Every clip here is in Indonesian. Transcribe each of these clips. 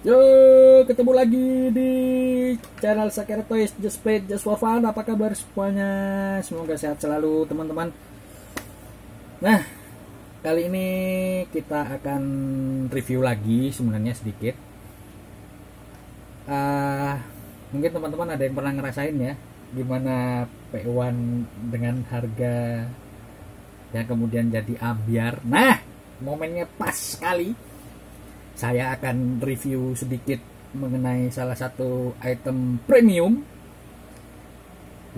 Yo, ketemu lagi di channel Sakera Toys Just Play Just for Fun. Apa kabar semuanya? Semoga sehat selalu teman-teman. Nah, kali ini kita akan review lagi sebenarnya sedikit. Ah, mungkin teman-teman ada yang pernah ngerasain ya, gimana P1 dengan harga yang kemudian jadi ambiar. Nah, momennya pas sekali saya akan review sedikit mengenai salah satu item premium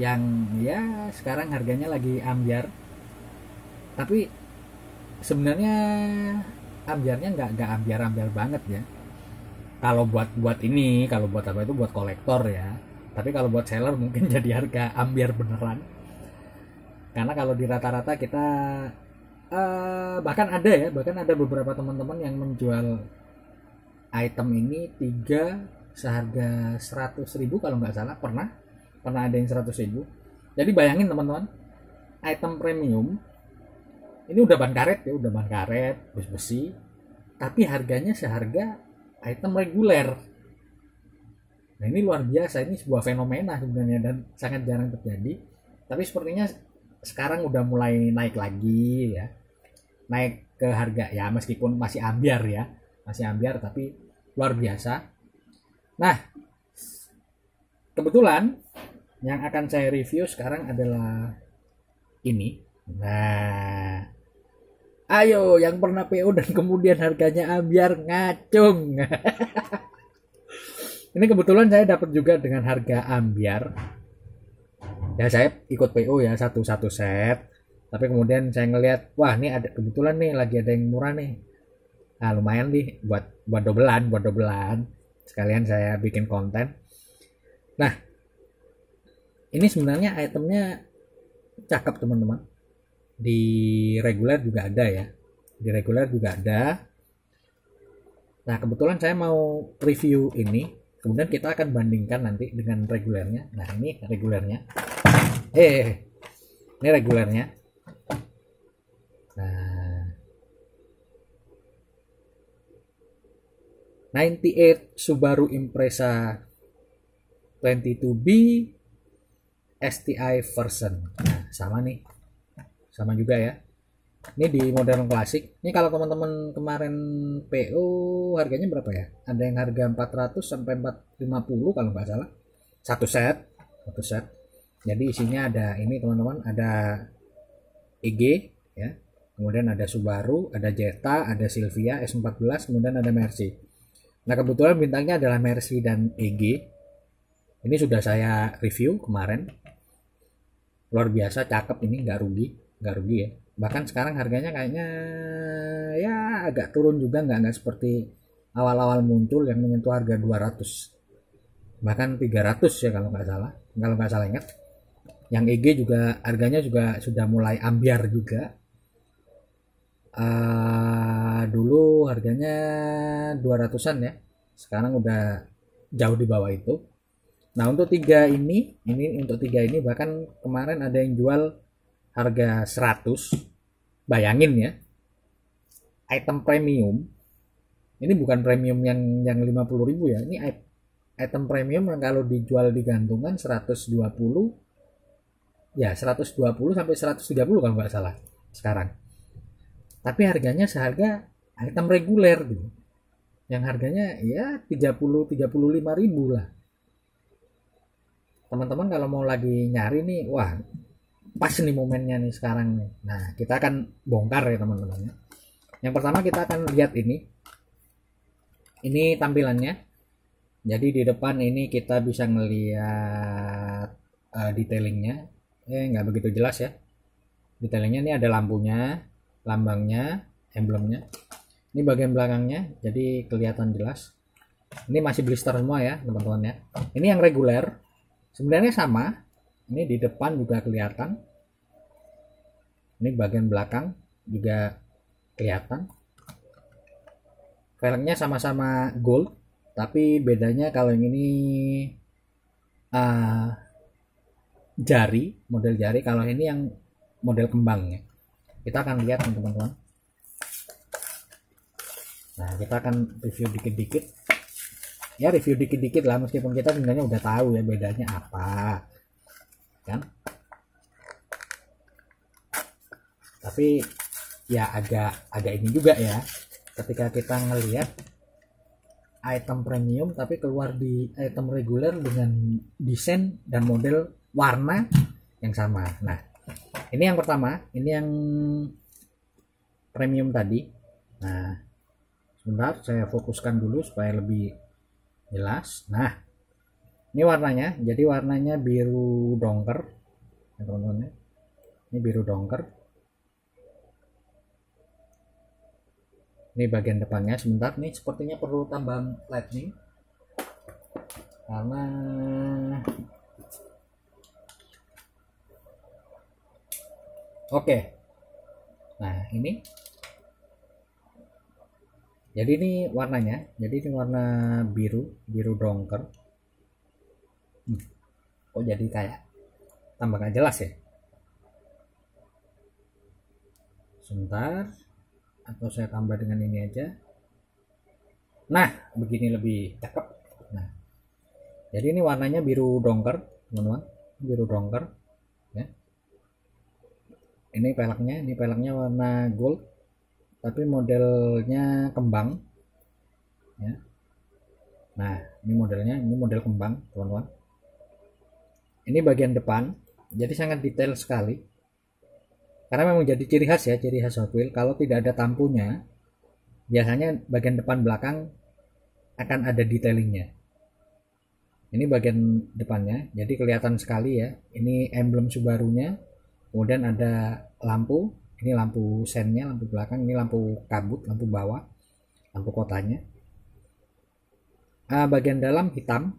yang ya sekarang harganya lagi ambiar. Tapi sebenarnya ambiarnya nggak nggak ambiar ambiar banget ya. Kalau buat buat ini kalau buat apa itu buat kolektor ya. Tapi kalau buat seller mungkin jadi harga ambiar beneran. Karena kalau di rata-rata kita uh, bahkan ada ya bahkan ada beberapa teman-teman yang menjual item ini tiga seharga 100 ribu kalau nggak salah. Pernah? Pernah ada yang 100 ribu. Jadi bayangin teman-teman item premium ini udah ban karet ya udah ban karet besi besi tapi harganya seharga item reguler. Nah ini luar biasa ini sebuah fenomena sebenarnya dan sangat jarang terjadi. Tapi sepertinya sekarang udah mulai naik lagi ya. Naik ke harga ya meskipun masih ambiar ya masih ambiar tapi luar biasa. Nah, kebetulan yang akan saya review sekarang adalah ini. Nah, ayo yang pernah PO dan kemudian harganya ambiar ngacung. ini kebetulan saya dapat juga dengan harga ambiar. Ya saya ikut PO ya satu-satu set. Tapi kemudian saya ngelihat, wah ini ada kebetulan nih lagi ada yang murah nih nah lumayan nih buat buat dobelan buat dobelan. Sekalian saya bikin konten. Nah ini sebenarnya itemnya cakep teman-teman. Di reguler juga ada ya. Di reguler juga ada. Nah kebetulan saya mau review ini. Kemudian kita akan bandingkan nanti dengan regulernya. Nah ini regulernya. Eh ini regulernya 98 Subaru Impreza 22B STI version. Nah, sama nih. Sama juga ya. Ini di model klasik. Ini kalau teman-teman kemarin PO harganya berapa ya? Ada yang harga 400 sampai 450 kalau nggak salah. Satu set, satu set. Jadi isinya ada ini teman-teman, ada EG ya. Kemudian ada Subaru, ada Jetta, ada Silvia S14, kemudian ada Mercy. Nah kebetulan bintangnya adalah Mercy dan EG. Ini sudah saya review kemarin. Luar biasa, cakep ini, nggak rugi, nggak rugi ya. Bahkan sekarang harganya kayaknya ya agak turun juga, nggak nggak seperti awal-awal muncul yang menyentuh harga 200 bahkan 300 ya kalau nggak salah kalau nggak salah ingat yang EG juga harganya juga sudah mulai ambiar juga uh, dulu harganya 200-an ya. Sekarang udah jauh di bawah itu. Nah untuk tiga ini ini untuk tiga ini bahkan kemarin ada yang jual harga 100 bayangin ya item premium. Ini bukan premium yang yang 50 ribu ya ini item premium yang kalau dijual di gantungan 120 ya 120 sampai 130 kalau nggak salah sekarang tapi harganya seharga item reguler gitu. Yang harganya ya 30 35 ribu lah. Teman-teman kalau mau lagi nyari nih wah pas nih momennya nih sekarang nih. Nah kita akan bongkar ya teman-teman ya. yang pertama kita akan lihat ini. Ini tampilannya. Jadi di depan ini kita bisa ngelihat uh, detailingnya. Eh nggak begitu jelas ya. Detailingnya ini ada lampunya lambangnya emblemnya. Ini bagian belakangnya jadi kelihatan jelas. Ini masih blister semua ya teman-teman ya. Ini yang reguler. Sebenarnya sama. Ini di depan juga kelihatan. Ini bagian belakang juga kelihatan. Velgnya sama-sama gold tapi bedanya kalau yang ini uh, jari model jari. Kalau ini yang model kembangnya kita akan lihat teman-teman. Nah kita akan review dikit-dikit. Ya review dikit-dikit lah meskipun kita sebenarnya udah tahu ya bedanya apa. Kan? Tapi ya agak agak ini juga ya. Ketika kita ngelihat item premium tapi keluar di item reguler dengan desain dan model warna yang sama. Nah ini yang pertama ini yang premium tadi. Nah sebentar saya fokuskan dulu supaya lebih jelas. Nah ini warnanya. Jadi warnanya biru dongker. Ya teman-teman ya. ini biru dongker. Ini bagian depannya. Sebentar nih sepertinya perlu tambang lightning. Karena oke. Nah ini. Jadi ini warnanya. Jadi ini warna biru biru dongker. Hmm. oh jadi kayak tambah gak jelas ya? Sebentar. Atau saya tambah dengan ini aja. Nah begini lebih cakep. Nah. Jadi ini warnanya biru dongker teman-teman. Biru dongker. Ya ini peleknya ini peleknya warna gold tapi modelnya kembang. Ya. Nah ini modelnya ini model kembang teman-teman. Ini bagian depan jadi sangat detail sekali. Karena memang jadi ciri khas ya ciri khas Hot Wheels kalau tidak ada tampunya biasanya bagian depan belakang akan ada detailingnya. Ini bagian depannya jadi kelihatan sekali ya. Ini emblem Subarunya kemudian ada lampu ini lampu sennya lampu belakang ini lampu kabut lampu bawah lampu kotanya. Uh, bagian dalam hitam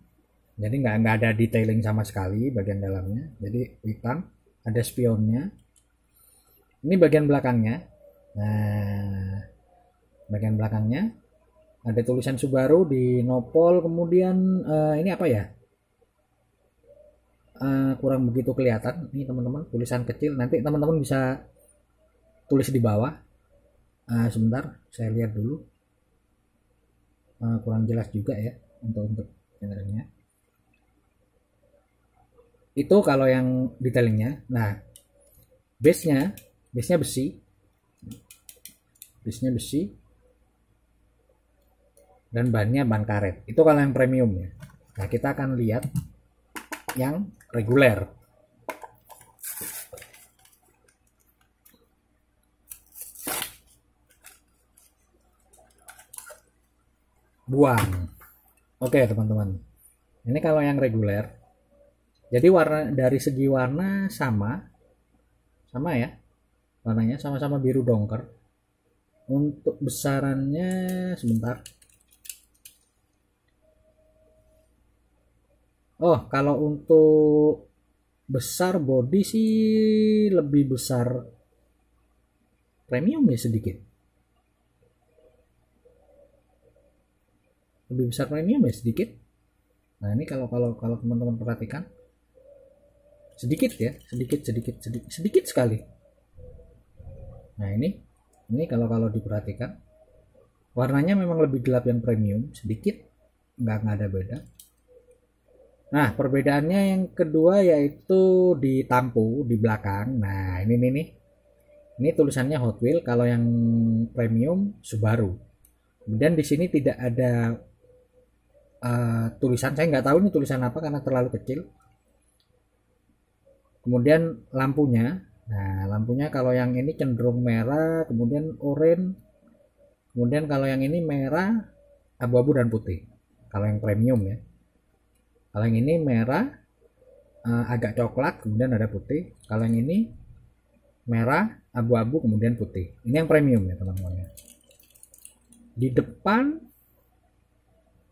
jadi nggak nggak ada detailing sama sekali bagian dalamnya. Jadi hitam ada spionnya. Ini bagian belakangnya. Nah bagian belakangnya ada tulisan Subaru di nopol kemudian uh, ini apa ya uh, kurang begitu kelihatan. Ini teman-teman tulisan kecil. Nanti teman-teman bisa tulis di bawah. Uh, sebentar saya lihat dulu. Uh, kurang jelas juga ya untuk untuk generalnya itu kalau yang detailingnya. Nah base nya base-nya besi. Base-nya besi. Dan bannya ban karet. Itu kalau yang premium ya nah kita akan lihat yang reguler. Buang. Oke teman-teman. Ini kalau yang reguler jadi warna dari segi warna sama sama ya. Warnanya sama-sama biru dongker. Untuk besarannya sebentar oh kalau untuk besar body sih lebih besar premium ya sedikit. Lebih besar premium ya sedikit. Nah ini kalau kalau kalau teman-teman perhatikan sedikit ya sedikit sedikit sedikit sedikit sekali. Nah ini ini kalau kalau diperhatikan warnanya memang lebih gelap yang premium sedikit nggak nggak ada beda nah perbedaannya yang kedua yaitu di tampu di belakang. Nah ini nih nih. Ini tulisannya Hot Wheel kalau yang premium Subaru. Kemudian di sini tidak ada uh, tulisan. Saya nggak tahu ini tulisan apa karena terlalu kecil. Kemudian lampunya. Nah, lampunya kalau yang ini cenderung merah, kemudian oranye, kemudian kalau yang ini merah, abu-abu dan putih. Kalau yang premium ya. Kalau yang ini merah, uh, agak coklat, kemudian ada putih. Kalau yang ini merah, abu-abu, kemudian putih. Ini yang premium ya teman-teman. Di depan,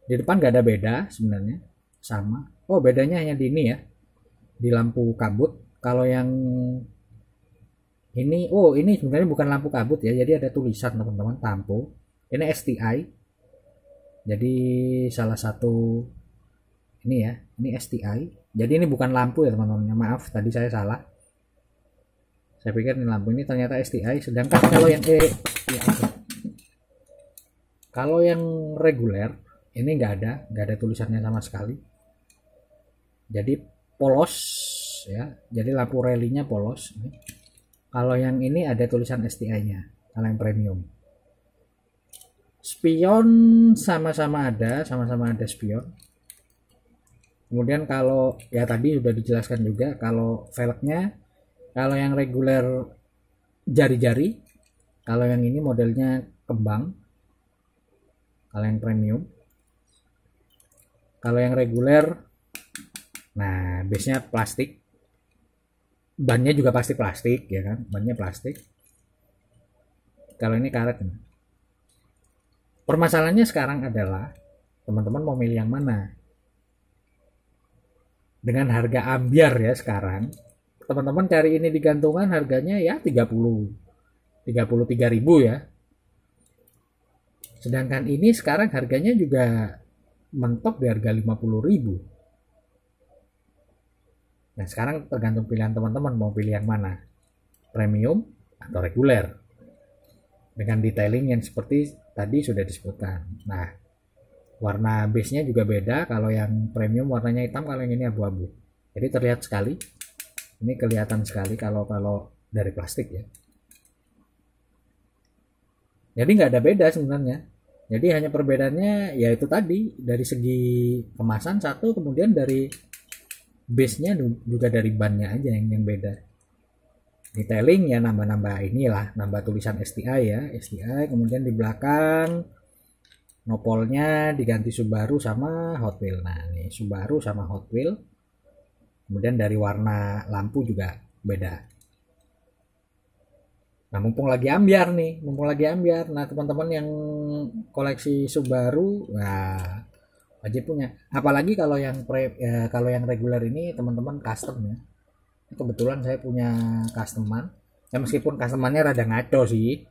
di depan nggak ada beda sebenarnya, sama. Oh bedanya hanya di ini ya, di lampu kabut. Kalau yang ini oh ini sebenarnya bukan lampu kabut ya jadi ada tulisan teman-teman tampo ini STI jadi salah satu ini ya ini STI jadi ini bukan lampu ya teman-teman maaf tadi saya salah. Saya pikir ini lampu. Ini ternyata STI sedangkan kalau yang eh ya, kalau yang reguler ini nggak ada nggak ada tulisannya sama sekali. Jadi polos ya. Jadi lampu relinya polos. Kalau yang ini ada tulisan STI nya kalau yang premium. Spion sama-sama ada sama-sama ada spion kemudian kalau ya tadi sudah dijelaskan juga kalau velgnya kalau yang reguler jari-jari kalau yang ini modelnya kembang kalau yang premium. Kalau yang reguler nah biasanya plastik. Bannya juga pasti plastik ya kan? Bannya plastik. Kalau ini karet permasalahannya sekarang adalah teman-teman mau milih yang mana dengan harga ambiar ya sekarang teman-teman cari ini di gantungan harganya ya 30 33 ribu ya. Sedangkan ini sekarang harganya juga mentok di harga 50 ribu. Nah sekarang tergantung pilihan teman-teman mau pilih yang mana premium atau reguler dengan detailing yang seperti tadi sudah disebutkan. Nah warna base nya juga beda kalau yang premium warnanya hitam kalau yang ini abu-abu. Jadi terlihat sekali ini kelihatan sekali kalau kalau dari plastik ya. Jadi nggak ada beda sebenarnya. Jadi hanya perbedaannya yaitu tadi dari segi kemasan satu kemudian dari base nya juga dari bannya aja yang yang beda. Detailing ya nambah-nambah inilah nambah tulisan STI ya STI kemudian di belakang nopolnya diganti Subaru sama Hot Wheel. Nah ini Subaru sama Hot Wheel kemudian dari warna lampu juga beda. Nah mumpung lagi ambiar nih mumpung lagi ambiar. Nah teman-teman yang koleksi Subaru nah wajib punya. Apalagi kalau yang pre, ya, kalau yang reguler ini teman-teman custom ya. Kebetulan saya punya customan ya meskipun customannya rada ngaco sih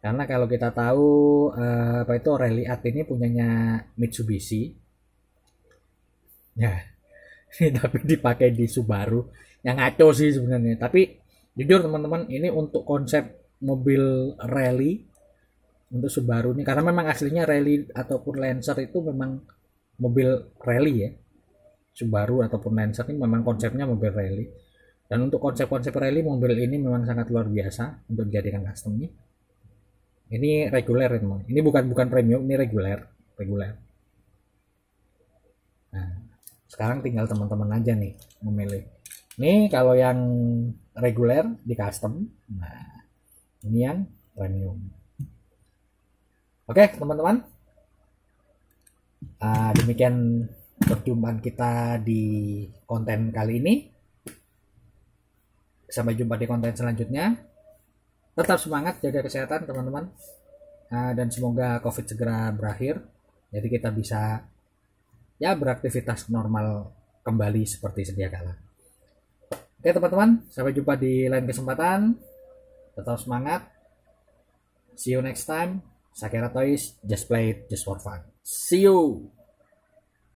karena kalau kita tahu uh, apa itu Rally Art ini punyanya Mitsubishi. Ya tapi dipakai di Subaru. Yang ngaco sih sebenarnya. Tapi jujur teman-teman ini untuk konsep mobil rally untuk Subaru ini. Karena memang aslinya rally ataupun Lancer itu memang mobil rally ya. Subaru ataupun Lancer ini memang konsepnya mobil rally. Dan untuk konsep-konsep rally mobil ini memang sangat luar biasa untuk dijadikan custom nih ini reguler teman ini bukan bukan premium ini reguler reguler. Nah sekarang tinggal teman-teman aja nih memilih. Ini kalau yang reguler di custom nah ini yang premium. Oke teman-teman. Uh, demikian perjumpaan kita di konten kali ini. Sampai jumpa di konten selanjutnya tetap semangat jaga kesehatan teman-teman. Uh, dan semoga covid segera berakhir. Jadi kita bisa ya beraktivitas normal kembali seperti sedia kala. Oke teman-teman sampai jumpa di lain kesempatan. Tetap semangat. See you next time. Sakira Toys just play it just for fun. See you